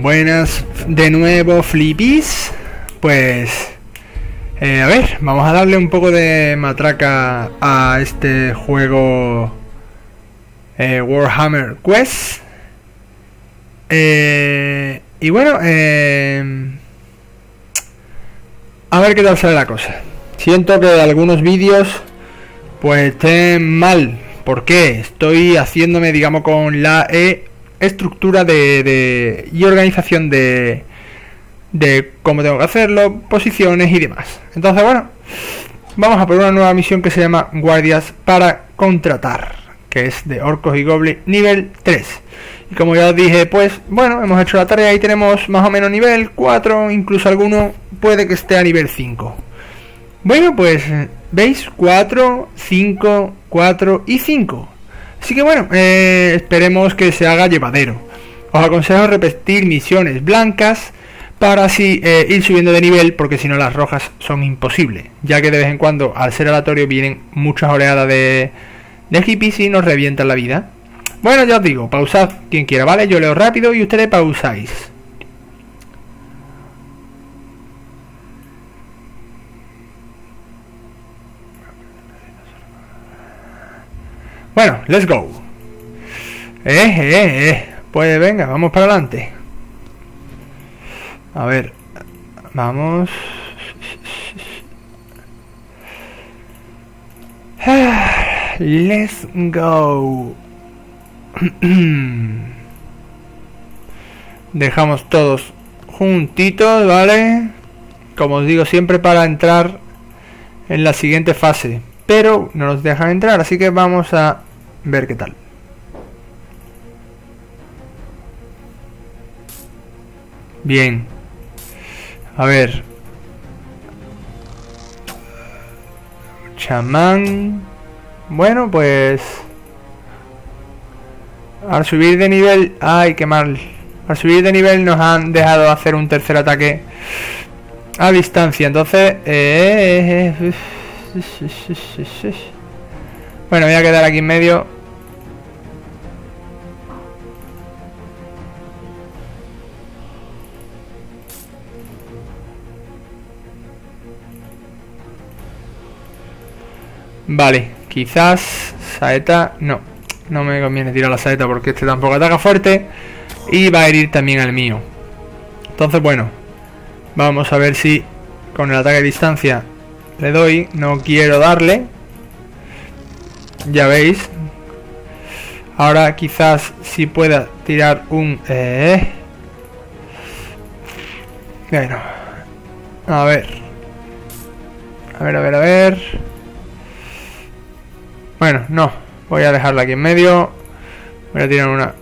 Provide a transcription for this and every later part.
Buenas de nuevo, flipis. Pues, eh, a ver, vamos a darle un poco de matraca a este juego eh, Warhammer Quest. Eh, y bueno, a ver qué tal sale la cosa. Siento que algunos vídeos pues estén mal. ¿Por qué? Estoy haciéndome, digamos, con la e estructura de, de y organización de, de cómo tengo que hacerlo, posiciones y demás. Entonces, bueno, vamos a por una nueva misión que se llama Guardias para contratar, que es de Orcos y Goblins nivel 3. Y como ya os dije, pues bueno, hemos hecho la tarea y tenemos más o menos nivel 4, incluso alguno puede que esté a nivel 5. Bueno, pues veis 4, 5, 4 y 5. Así que bueno, eh, esperemos que se haga llevadero. Os aconsejo repetir misiones blancas para así eh, ir subiendo de nivel, porque si no las rojas son imposibles, ya que de vez en cuando, al ser aleatorio, vienen muchas oleadas de, de hippies y nos revientan la vida. Bueno, ya os digo, pausad quien quiera, ¿vale? Yo leo rápido y ustedes pausáis. Bueno, let's go. Eh, eh, eh. Pues venga, vamos para adelante. A ver, vamos. Let's go. Dejamos todos juntitos, ¿vale? Como os digo siempre para entrar en la siguiente fase. Pero no nos dejan entrar, así que vamos a ver qué tal. Bien. A ver. Chamán. Bueno, pues... Al subir de nivel... Ay, qué mal. Al subir de nivel nos han dejado hacer un tercer ataque a distancia. Entonces... Eh, eh, eh, bueno, voy a quedar aquí en medio. Vale, quizás saeta... No, no me conviene tirar la saeta porque este tampoco ataca fuerte. Y va a herir también al mío. Entonces, bueno. Vamos a ver si con el ataque a distancia le doy. No quiero darle. Ya veis. Ahora quizás si pueda tirar un... Eh... Bueno. A ver. A ver, a ver, a ver. Bueno, no. Voy a dejarla aquí en medio. Voy a tirar una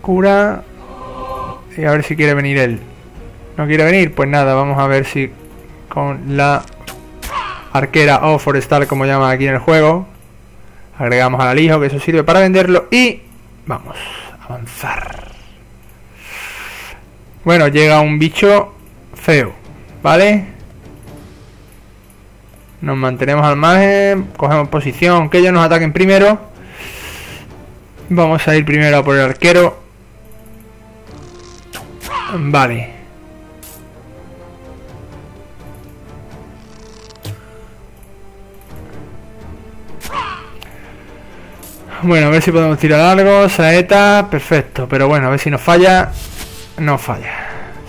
cura. Y a ver si quiere venir él. ¿No quiere venir? Pues nada, vamos a ver si con la arquera o forestal, como llama aquí en el juego. Agregamos al alijo, que eso sirve para venderlo. Y vamos a avanzar. Bueno, llega un bicho feo, ¿vale? Nos mantenemos al margen, cogemos posición, que ellos nos ataquen primero. Vamos a ir primero a por el arquero. Vale. Bueno, a ver si podemos tirar algo. Saeta, perfecto. Pero bueno, a ver si nos falla. No falla.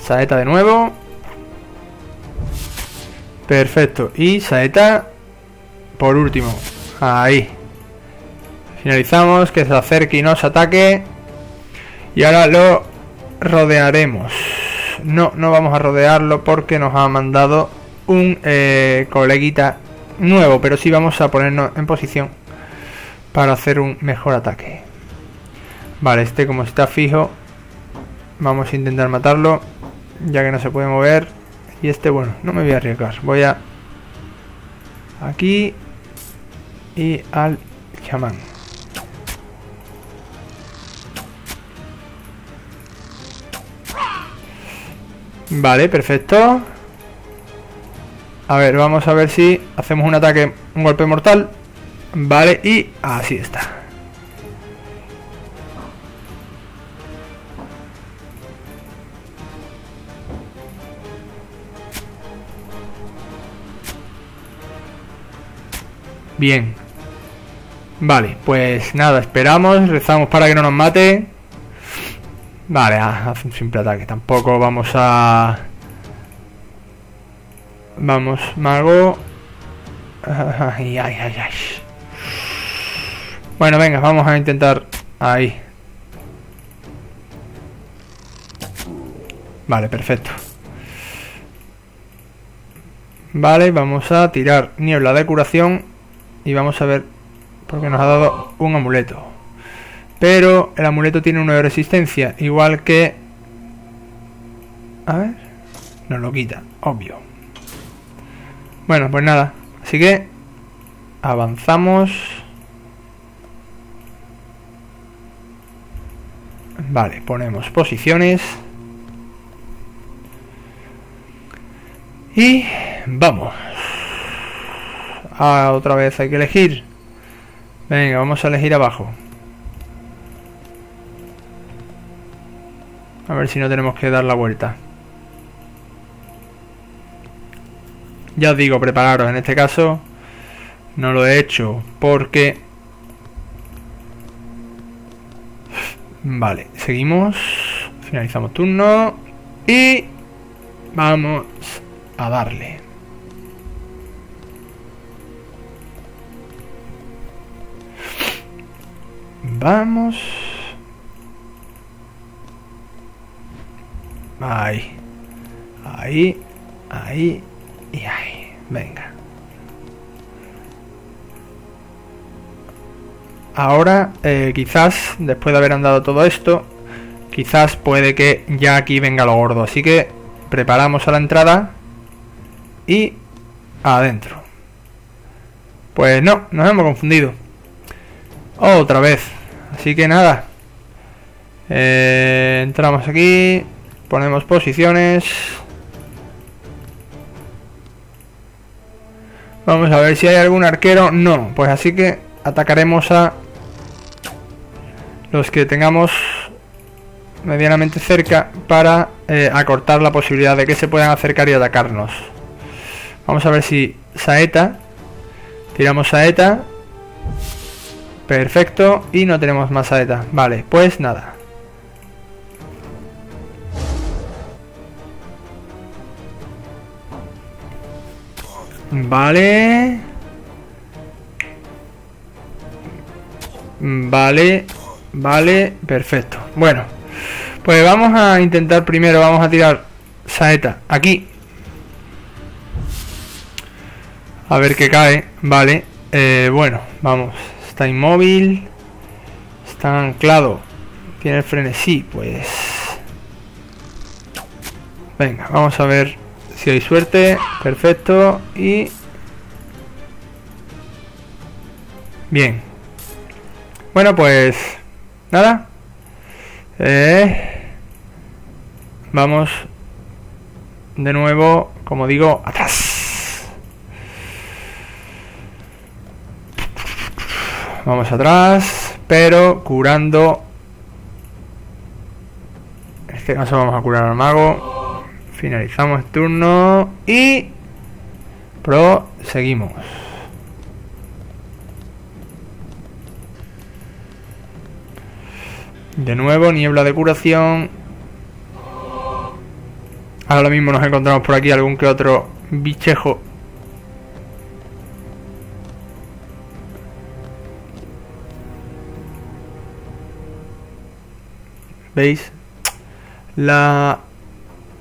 Saeta de nuevo. Perfecto. Y saeta por último. Ahí. Finalizamos. Que se acerque y nos ataque. Y ahora lo rodearemos. No, no vamos a rodearlo porque nos ha mandado un eh, coleguita nuevo. Pero sí vamos a ponernos en posición para hacer un mejor ataque. Vale, este como está fijo, vamos a intentar matarlo, ya que no se puede mover. Y este, bueno, no me voy a arriesgar. Voy a... Aquí. Y al chamán. Vale, perfecto. A ver, vamos a ver si hacemos un ataque, un golpe mortal. Vale, y así está. Bien. Vale, pues nada, esperamos, rezamos para que no nos mate. Vale, ah, hace un simple ataque, tampoco vamos a... Vamos, mago. Ay, ay, ay, ay. Bueno, venga, vamos a intentar... Ahí. Vale, perfecto. Vale, vamos a tirar niebla de curación y vamos a ver porque nos ha dado un amuleto. Pero el amuleto tiene una de resistencia, igual que... A ver... Nos lo quita, obvio. Bueno, pues nada. Así que... Avanzamos. Vale, ponemos posiciones. Y vamos. Ah, otra vez hay que elegir. Venga, vamos a elegir abajo. A ver si no tenemos que dar la vuelta. Ya os digo, prepararos. En este caso no lo he hecho porque... Vale, seguimos. Finalizamos turno. Y... Vamos a darle. Vamos. Ahí. Ahí. Ahí. Y ahí. Venga. Ahora, eh, quizás, después de haber andado todo esto, quizás puede que ya aquí venga lo gordo. Así que preparamos a la entrada y adentro. Pues no, nos hemos confundido. Otra vez. Así que nada. Eh, entramos aquí. Ponemos posiciones. Vamos a ver si hay algún arquero. No, pues así que atacaremos a los que tengamos medianamente cerca para eh, acortar la posibilidad de que se puedan acercar y atacarnos. Vamos a ver si saeta. Tiramos saeta. Perfecto. Y no tenemos más saeta. Vale, pues nada. Vale. Vale. Vale. Perfecto. Bueno. Pues vamos a intentar primero, vamos a tirar saeta aquí A ver qué cae. Vale. Eh, bueno, vamos. Está inmóvil. Está anclado. Tiene el frenesí. Pues... Venga, vamos a ver si hay suerte. Perfecto. Y... Bien. Bueno, pues... Nada. Eh, vamos de nuevo, como digo, atrás. Vamos atrás, pero curando... En este caso vamos a curar al mago. Finalizamos el turno y... Proseguimos. De nuevo, niebla de curación. Ahora mismo nos encontramos por aquí algún que otro bichejo ¿Veis? La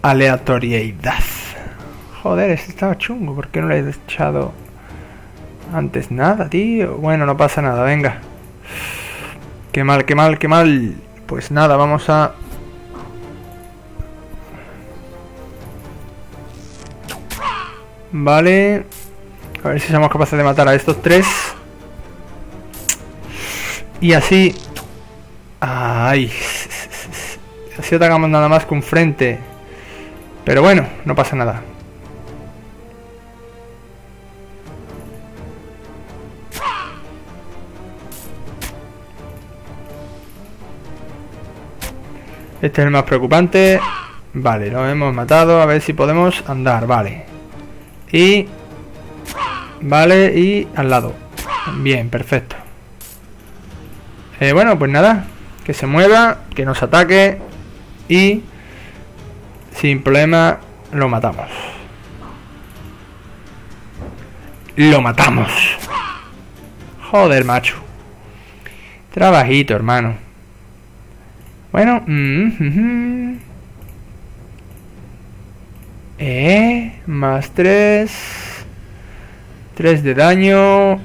aleatoriedad. Joder, este estaba chungo. ¿Por qué no le he echado antes nada, tío? Bueno, no pasa nada, venga. Qué mal, qué mal, qué mal. Pues nada, vamos a... Vale. A ver si somos capaces de matar a estos tres. Y así... Ay, Así atacamos nada más un frente. Pero bueno, no pasa nada. Este es el más preocupante. Vale, lo hemos matado. A ver si podemos andar. Vale. Y... Vale, y al lado. Bien, perfecto. Eh, bueno, pues nada. Que se mueva, que nos ataque. Y sin problema lo matamos. Lo matamos. Joder, macho. Trabajito, hermano. Bueno. Eh, más 3. 3 de daño.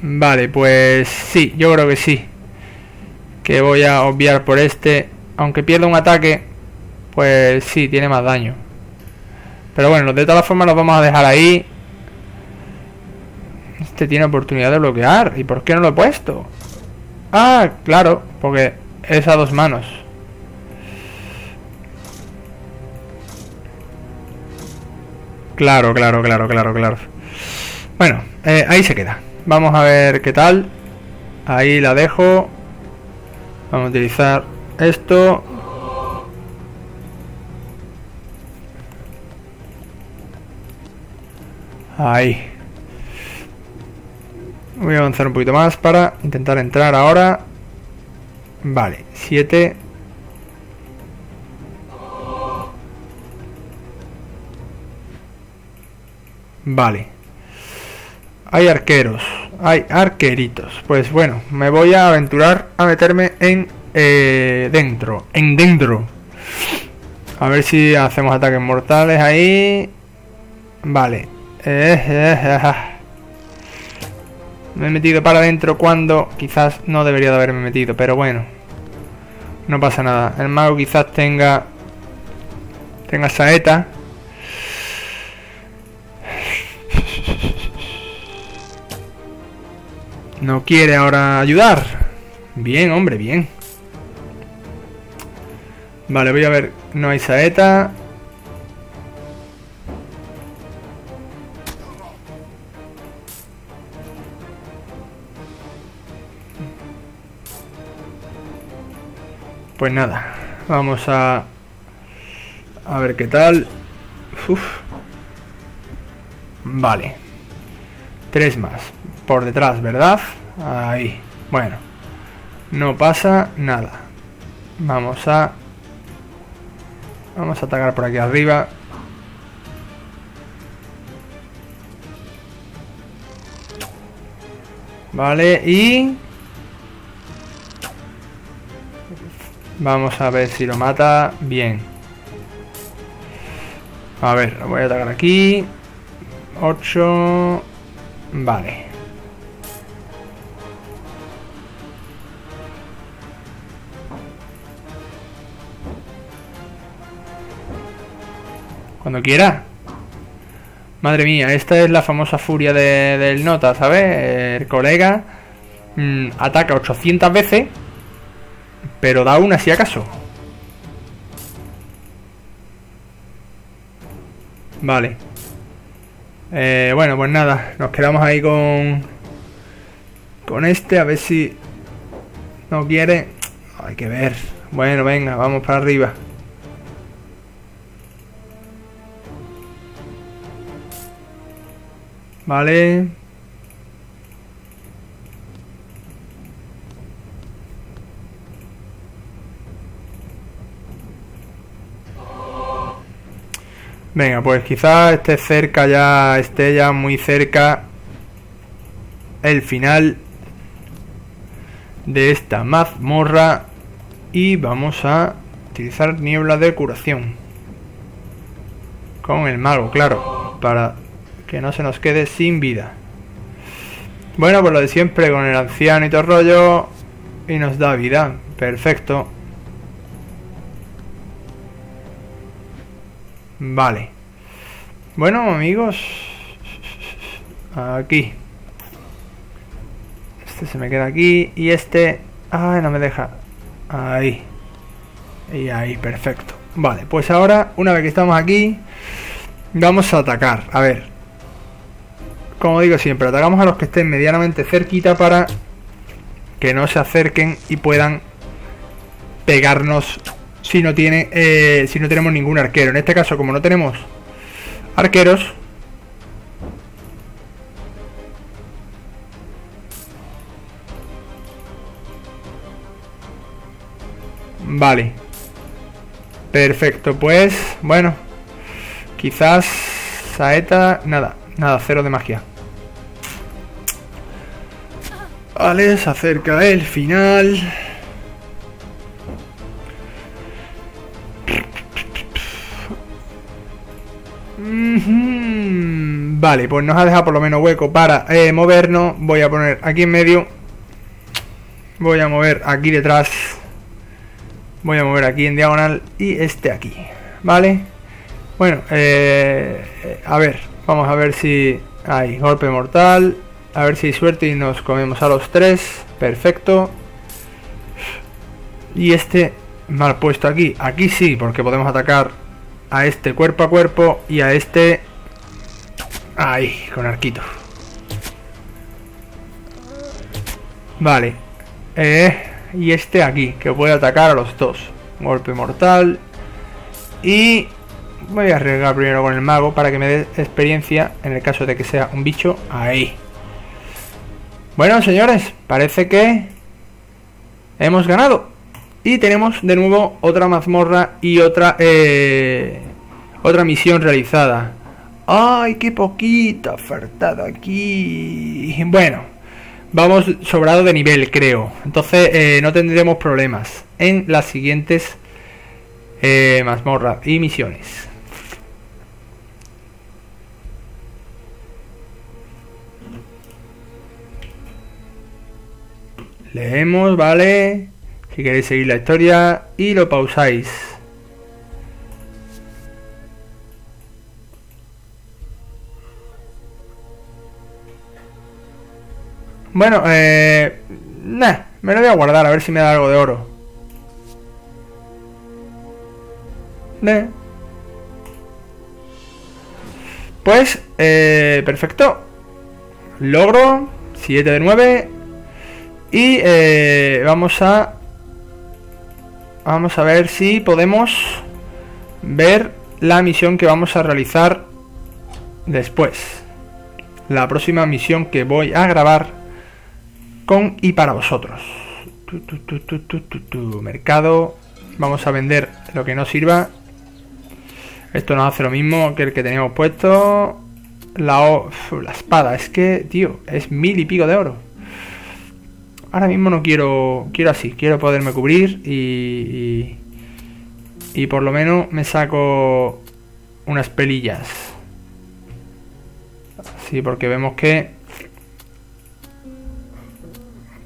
Vale, pues sí, yo creo que sí. Que voy a obviar por este. Aunque pierda un ataque, pues sí, tiene más daño. Pero bueno, de todas formas los vamos a dejar ahí. Este tiene oportunidad de bloquear. ¿Y por qué no lo he puesto? Ah, claro, porque es a dos manos. Claro, claro, claro, claro, claro. Bueno, eh, ahí se queda. Vamos a ver qué tal. Ahí la dejo. Vamos a utilizar esto. Ahí. Voy a avanzar un poquito más para intentar entrar ahora. Vale, 7. Vale. Hay arqueros. Hay arqueritos. Pues bueno, me voy a aventurar a meterme en eh, dentro. En dentro. A ver si hacemos ataques mortales ahí. Vale. Eh, eh, me he metido para adentro cuando quizás no debería de haberme metido, pero bueno. No pasa nada. El mago quizás tenga... Tenga saeta. No quiere ahora ayudar. Bien, hombre, bien. Vale, voy a ver. No hay saeta. Pues nada, vamos a a ver qué tal. Vale. Tres más. Por detrás, ¿verdad? Ahí. Bueno. No pasa nada. Vamos a... Vamos a atacar por aquí arriba. Vale, y... Vamos a ver si lo mata bien. A ver, lo voy a atacar aquí. 8. Vale. Cuando quiera. Madre mía, esta es la famosa furia del nota, ¿sabes? El colega mm, ataca 800 veces pero da una si acaso. Vale. Eh, bueno, pues nada. Nos quedamos ahí con... Con este. A ver si... No quiere. Hay que ver. Bueno, venga, vamos para arriba. Vale. Venga, pues quizás esté cerca ya, esté ya muy cerca el final de esta mazmorra y vamos a utilizar niebla de curación con el mago, claro, para que no se nos quede sin vida. Bueno, pues lo de siempre con el anciano y todo rollo y nos da vida, perfecto. Vale. Bueno, amigos. Aquí. Este se me queda aquí. Y este... Ay, no me deja. Ahí. Y ahí, perfecto. Vale, pues ahora, una vez que estamos aquí, vamos a atacar. A ver. Como digo siempre, atacamos a los que estén medianamente cerquita para que no se acerquen y puedan pegarnos si no tiene eh, si no tenemos ningún arquero. En este caso, como no tenemos arqueros, Vale. Perfecto, pues, bueno. Quizás saeta, nada, nada, cero de magia. Vale, se acerca el final. Vale, pues nos ha dejado por lo menos hueco para eh, movernos. Voy a poner aquí en medio. Voy a mover aquí detrás. Voy a mover aquí en diagonal y este aquí. Vale. Bueno, eh, a ver. Vamos a ver si hay golpe mortal. A ver si hay suerte y nos comemos a los tres. Perfecto. Y este mal puesto aquí. Aquí sí, porque podemos atacar a este cuerpo a cuerpo y a este... Ahí, con arquito. Vale. Eh, y este aquí, que puede atacar a los dos. Golpe mortal. Y voy a arriesgar primero con el mago para que me dé experiencia en el caso de que sea un bicho. Ahí. Bueno, señores, parece que hemos ganado. Y tenemos de nuevo otra mazmorra y otra eh, otra misión realizada. ¡Ay, qué poquita ofertado aquí! Bueno, vamos sobrado de nivel, creo. Entonces eh, no tendremos problemas en las siguientes eh, mazmorras y misiones. Leemos, vale. Si queréis seguir la historia y lo pausáis. Bueno, eh... Me lo voy a guardar a ver si me da algo de oro. Pues, eh, perfecto. Logro 7 de 9 y eh, vamos a vamos a ver si podemos ver la misión que vamos a realizar después la próxima misión que voy a grabar con y para vosotros. Mercado. Vamos a vender lo que nos sirva. Esto nos hace lo mismo que el que teníamos puesto. La, la espada. Es que tío es mil y pico de oro. Ahora mismo no quiero, quiero así, quiero poderme cubrir y, y, por lo menos me saco unas pelillas. Sí, porque vemos que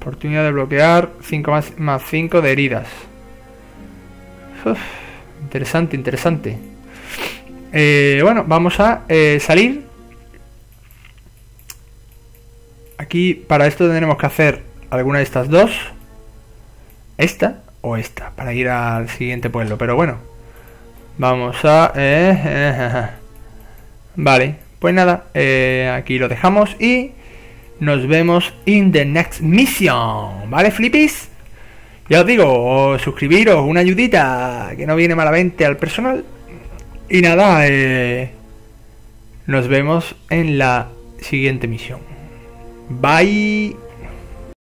oportunidad de bloquear 5 más, más 5 de heridas. interesante, interesante. Eh, bueno, vamos a eh, salir. Aquí para esto tendremos que hacer alguna de estas dos. Esta o esta, para ir al siguiente pueblo. Pero bueno, vamos a... Eh, vale, pues nada, aquí lo dejamos y nos vemos in the next mission. ¿Vale, flippies? Ya os digo, suscribiros, una ayudita que no viene malamente al personal. Y nada, nos vemos en la siguiente misión. Bye.